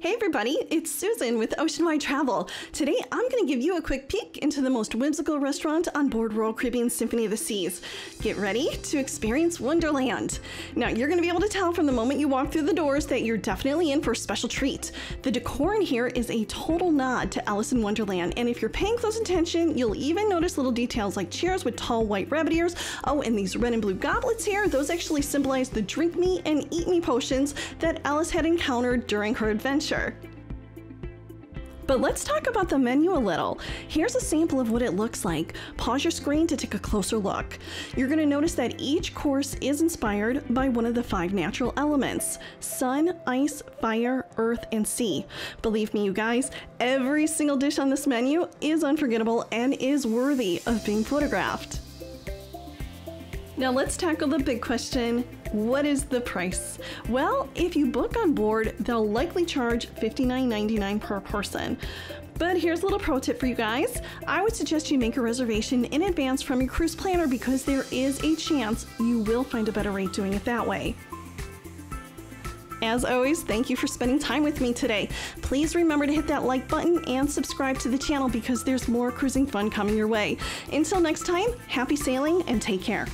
Hey everybody, it's Susan with Oceanwide Travel. Today I'm going to give you a quick peek into the most whimsical restaurant on board Royal Caribbean Symphony of the Seas. Get ready to experience Wonderland. Now you're going to be able to tell from the moment you walk through the doors that you're definitely in for a special treat. The decor in here is a total nod to Alice in Wonderland, and if you're paying close attention, you'll even notice little details like chairs with tall white rabbit ears. Oh, and these red and blue goblets here, those actually symbolize the drink me and eat me potions that Alice had encountered during her adventure adventure. But let's talk about the menu a little. Here's a sample of what it looks like. Pause your screen to take a closer look. You're going to notice that each course is inspired by one of the five natural elements sun, ice, fire, earth, and sea. Believe me, you guys, every single dish on this menu is unforgettable and is worthy of being photographed. Now let's tackle the big question what is the price? Well, if you book on board, they'll likely charge $59.99 per person. But here's a little pro tip for you guys. I would suggest you make a reservation in advance from your cruise planner because there is a chance you will find a better rate doing it that way. As always, thank you for spending time with me today. Please remember to hit that like button and subscribe to the channel because there's more cruising fun coming your way. Until next time, happy sailing and take care.